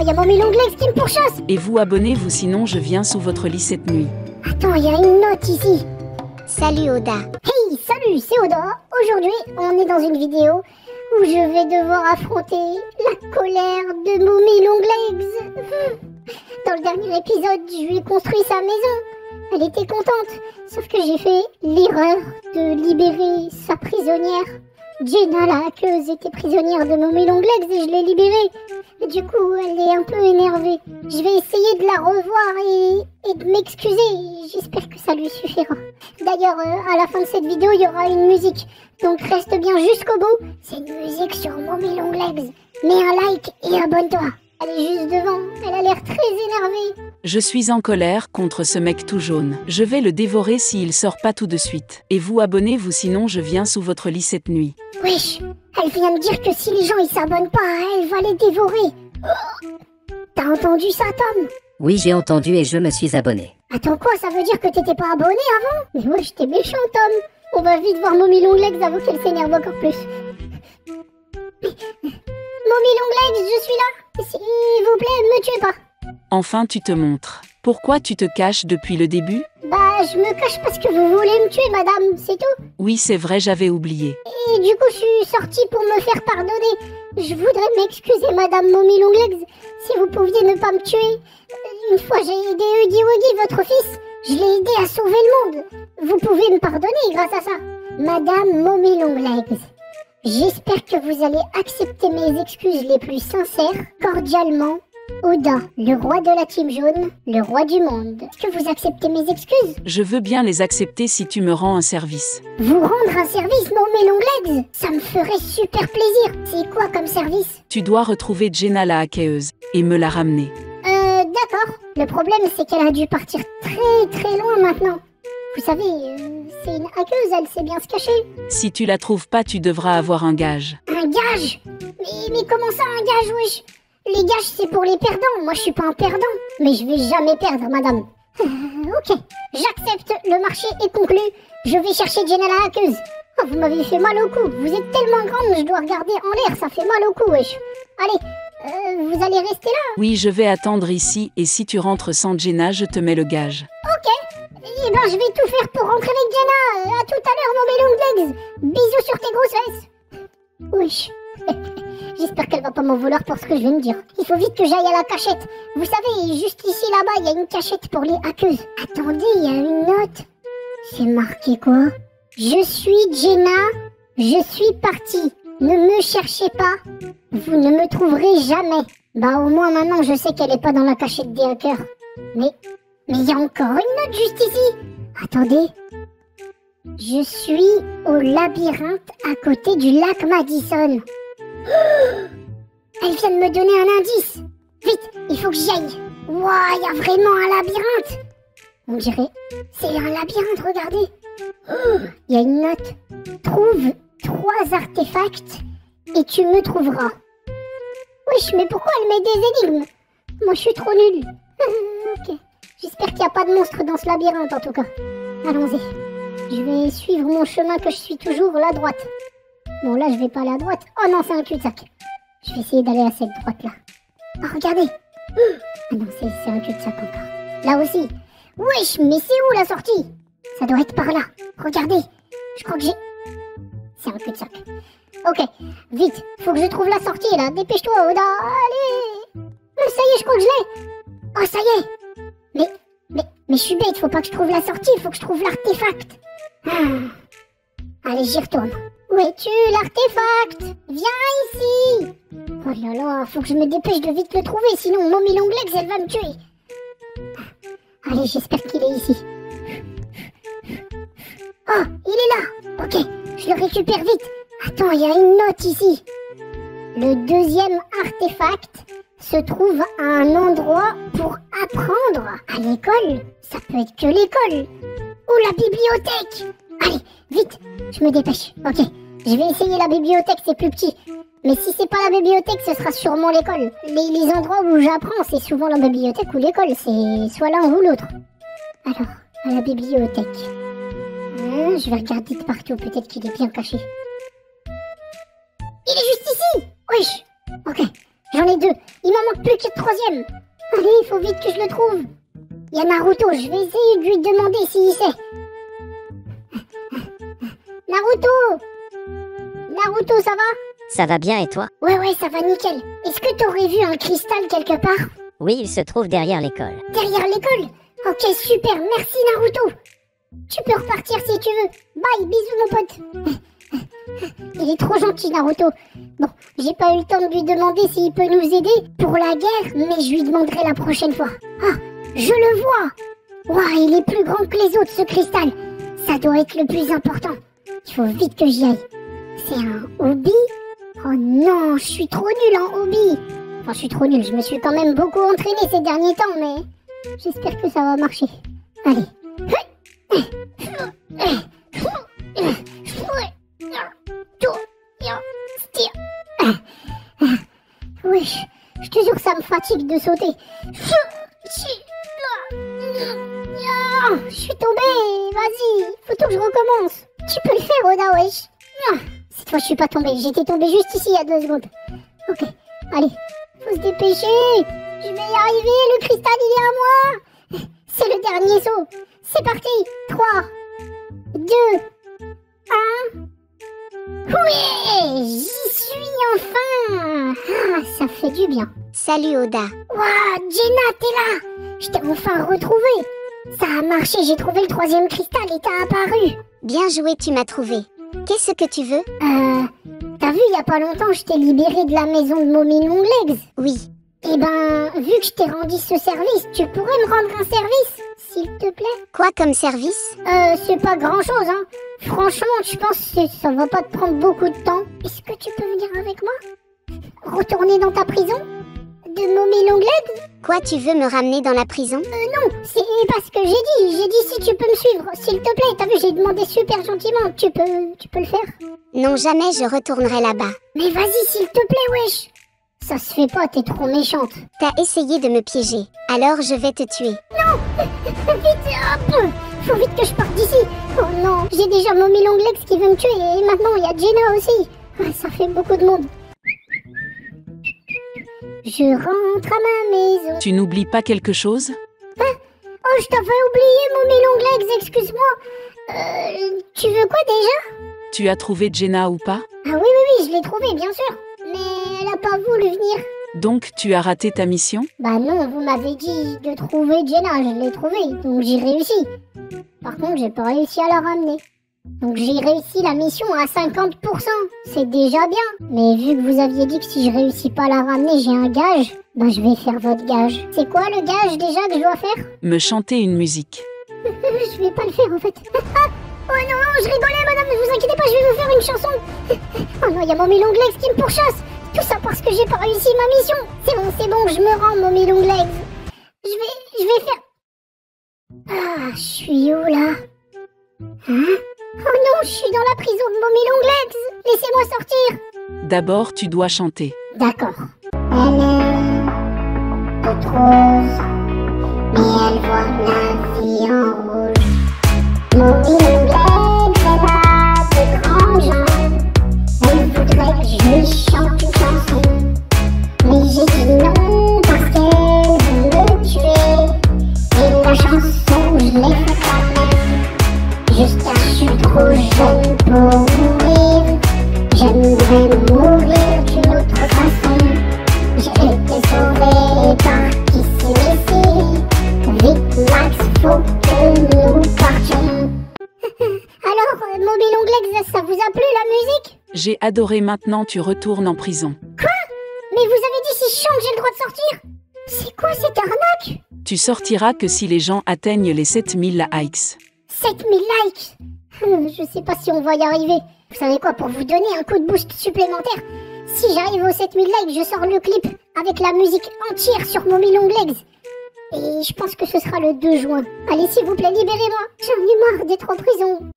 il y a Mommy Longlegs qui me pourchasse Et vous abonnez-vous sinon je viens sous votre lit cette nuit. Attends, il y a une note ici. Salut Oda. Hey, salut, c'est Oda. Aujourd'hui, on est dans une vidéo où je vais devoir affronter la colère de Mommy Longlegs. Dans le dernier épisode, je lui ai construit sa maison. Elle était contente, sauf que j'ai fait l'erreur de libérer sa prisonnière. Jenna, la hackeuse, était prisonnière de Mommy Longlegs et je l'ai libérée. Du coup, elle est un peu énervée. Je vais essayer de la revoir et, et de m'excuser. J'espère que ça lui suffira. D'ailleurs, euh, à la fin de cette vidéo, il y aura une musique. Donc reste bien jusqu'au bout. C'est une musique sur Mommy Longlegs. Mets un like et abonne-toi. Elle est juste devant. Elle a l'air très énervée. Je suis en colère contre ce mec tout jaune. Je vais le dévorer s'il sort pas tout de suite. Et vous abonnez-vous sinon je viens sous votre lit cette nuit. Wesh, elle vient me dire que si les gens ils s'abonnent pas, elle va les dévorer. Oh T'as entendu ça, Tom? Oui, j'ai entendu et je me suis abonné. Attends quoi, ça veut dire que t'étais pas abonné avant? Mais moi j'étais méchant, Tom. On va vite voir Mommy Longlegs avant qu'elle s'énerve encore plus. Mommy Longlegs, je suis là. S'il vous plaît, me tuez pas. Enfin tu te montres. Pourquoi tu te caches depuis le début? Bah, je me cache parce que vous voulez me tuer, madame, c'est tout. Oui c'est vrai j'avais oublié. Et du coup, je suis sortie pour me faire pardonner. Je voudrais m'excuser, Madame Mommy Longlegs, si vous pouviez ne pas me tuer. Une fois, j'ai aidé Huggy Wuggy, votre fils. Je l'ai aidé à sauver le monde. Vous pouvez me pardonner grâce à ça. Madame Mommy Longlegs, j'espère que vous allez accepter mes excuses les plus sincères, cordialement. Oda, le roi de la team jaune, le roi du monde. Est-ce que vous acceptez mes excuses? Je veux bien les accepter si tu me rends un service. Vous rendre un service, Mommy Longlegs Ça me ferait super plaisir. C'est quoi comme service? Tu dois retrouver Jenna la hackeuse et me la ramener. Euh, d'accord. Le problème, c'est qu'elle a dû partir très très loin maintenant. Vous savez, euh, c'est une hackeuse, elle sait bien se cacher. Si tu la trouves pas tu devras avoir un gage. Un gage? Mais, mais comment ça, un gage, wesh? Les gages, c'est pour les perdants. Moi, je suis pas un perdant. Mais je vais jamais perdre, madame. Euh, ok, j'accepte. Le marché est conclu. Je vais chercher Jenna la hackeuse. Oh, vous m'avez fait mal au cou. Vous êtes tellement grande, je dois regarder en l'air. Ça fait mal au cou, wesh. Allez, euh, vous allez rester là? Oui je vais attendre ici et si tu rentres sans Jenna je te mets le gage. Ok. Eh ben, je vais tout faire pour rentrer avec Jenna. Euh, À tout à l'heure, mon Legs. Bisous sur tes grosses fesses. Wesh. J'espère qu'elle va pas m'en vouloir pour ce que je viens de dire. Il faut vite que j'aille à la cachette. Vous savez, juste ici là-bas, il y a une cachette pour les hackeuses. Attendez, il y a une note. C'est marqué quoi? Je suis Jenna. Je suis partie. Ne me cherchez pas. Vous ne me trouverez jamais. Bah au moins maintenant je sais qu'elle est pas dans la cachette des hackers. Mais mais il y a encore une note juste ici. Attendez. Je suis au labyrinthe à côté du lac Madison. Elle vient de me donner un indice. Vite, il faut que j'y aille. Ouah, il y a vraiment un labyrinthe. On dirait. C'est un labyrinthe, regardez. Il y a une note. Trouve trois artefacts et tu me trouveras. Wesh, mais pourquoi elle met des énigmes? Moi, je suis trop nulle. ok. J'espère qu'il n'y a pas de monstre dans ce labyrinthe, en tout cas. Allons-y. Je vais suivre mon chemin que je suis toujours, la droite. Bon, là, je vais pas aller à droite. Oh non, c'est un cul-de-sac. Je vais essayer d'aller à cette droite-là. Oh, regardez Ah non, c'est un cul-de-sac encore. Là aussi. Wesh, mais c'est où la sortie? Ça doit être par là. Regardez. Je crois que j'ai... C'est un cul-de-sac. Ok, vite. Faut que je trouve la sortie, là. Dépêche-toi, Oda. Allez Euh, Ça y est, je crois que je l'ai. Oh, ça y est Mais, mais, mais je suis bête. Faut pas que je trouve la sortie. Faut que je trouve l'artefact. Ah. Allez, j'y retourne. Où es-tu, l'artefact? Viens ici Oh là là, faut que je me dépêche de vite le trouver, sinon Mommy Longlegs, elle va me tuer. Allez, j'espère qu'il est ici. Oh, il est là Ok, je le récupère vite. Attends, il y a une note ici. Le deuxième artefact se trouve à un endroit pour apprendre. À l'école Ça peut être que l'école. Ou la bibliothèque Allez, vite, je me dépêche. Ok, je vais essayer la bibliothèque, c'est plus petit. Mais si c'est pas la bibliothèque, ce sera sûrement l'école. Les, les endroits où j'apprends, c'est souvent la bibliothèque ou l'école. C'est soit l'un ou l'autre. Alors, à la bibliothèque. Hein, je vais regarder de partout, peut-être qu'il est bien caché. Il est juste ici Wesh Ok, j'en ai deux. Il m'en manque plus que le troisième. Allez, il faut vite que je le trouve. Il y a Naruto, je vais essayer de lui demander s'il sait. Naruto Naruto, ça va? Ça va bien et toi? Ouais, ouais, ça va nickel. Est-ce que t'aurais vu un cristal quelque part? Oui, il se trouve derrière l'école. Derrière l'école? Ok, super, merci Naruto. Tu peux repartir si tu veux. Bye, bisous mon pote. Il est trop gentil Naruto. Bon, j'ai pas eu le temps de lui demander s'il peut nous aider pour la guerre, mais je lui demanderai la prochaine fois. Ah, je le vois Waouh, il est plus grand que les autres ce cristal. Ça doit être le plus important. Il faut vite que j'y aille. C'est un hobby Oh non, je suis trop nulle en hobby. Enfin, je suis trop nulle. Je me suis quand même beaucoup entraînée ces derniers temps, mais j'espère que ça va marcher. Allez. Oui, je te jure que ça me fatigue de sauter. Je suis tombée, vas-y, faut que je recommence. Tu peux le faire, Oda, wesh. Cette fois, je suis pas tombée, j'étais tombée juste ici il y a deux secondes. Ok, allez, faut se dépêcher. Je vais y arriver, le cristal, il est à moi. C'est le dernier saut. C'est parti. 3, 2, 1. Oui, j'y suis enfin. Ah, ça fait du bien. Salut Oda. Waouh, Jenna, t'es là Je t'ai enfin retrouvé Ça a marché, j'ai trouvé le troisième cristal et t'as apparu Bien joué, tu m'as trouvé. Qu'est-ce que tu veux. Euh... T'as vu, il y a pas longtemps, je t'ai libéré de la maison de Mommy Long Legs Oui. Eh ben, vu que je t'ai rendu ce service, tu pourrais me rendre un service, s'il te plaît. Quoi comme service? Euh, c'est pas grand-chose, hein. Franchement, je pense que ça va pas te prendre beaucoup de temps. Est-ce que tu peux venir avec moi? Retourner dans ta prison? De Mommy Long Legs Quoi, tu veux me ramener dans la prison? Euh, non, c'est parce que j'ai dit, j'ai dit si tu peux me suivre, s'il te plaît. T'as vu, j'ai demandé super gentiment. Tu peux, tu peux le faire? Non, jamais je retournerai là-bas. Mais vas-y, s'il te plaît, wesh. Ça se fait pas, t'es trop méchante. T'as essayé de me piéger. Alors je vais te tuer. Vite, hop Faut vite que je parte d'ici. Oh non, j'ai déjà Mommy Longlegs qui veut me tuer et maintenant il y a Jenna aussi. Ah, Ça fait beaucoup de monde. Je rentre à ma maison. Tu n'oublies pas quelque chose? Oh, je t'avais oublié Mommy Longlegs, excuse-moi. Euh, tu veux quoi déjà? Tu as trouvé Jenna ou pas? Ah oui, oui, oui, je l'ai trouvé, bien sûr. Mais elle a pas voulu venir. Donc tu as raté ta mission? Bah non, vous m'avez dit de trouver Jenna, je l'ai trouvée, donc j'ai réussi. Par contre, j'ai pas réussi à la ramener. Donc j'ai réussi la mission à 50%, c'est déjà bien. Mais vu que vous aviez dit que si je réussis pas à la ramener, j'ai un gage, bah je vais faire votre gage. C'est quoi le gage déjà que je dois faire? Me chanter une musique. Je vais pas le faire en fait. oh non, je rigolais madame, ne vous inquiétez pas, je vais vous faire une chanson. oh non, il y a Mommy Longlegs qui me pourchasse. Tout ça parce que j'ai pas réussi ma mission. C'est bon, c'est bon, je me rends Mommy Longlegs. Je vais, je vais faire... Ah, je suis où là? Hein? Oh non, je suis dans la prison de Mommy Longlegs. Laissez-moi sortir. D'abord tu dois chanter. D'accord. Elle est toute rose, pour mourir. J'aimerais mourir d'une autre façon. J'ai été sauvé par c'est ici. Vite, Max, faut que nous partions. Alors, euh, Mobile Longlegs, ça vous a plu la musique? J'ai adoré maintenant tu retournes en prison. Mais vous avez dit si je chante, j'ai le droit de sortir? C'est quoi cette arnaque? Tu sortiras que si les gens atteignent les 7000 likes. 7000 likes? Je sais pas si on va y arriver. Vous savez quoi, pour vous donner un coup de boost supplémentaire, si j'arrive aux 7000 likes, je sors le clip avec la musique entière sur Mommy Longlegs. Et je pense que ce sera le 2 juin. Allez, s'il vous plaît, libérez-moi. J'en ai marre d'être en prison.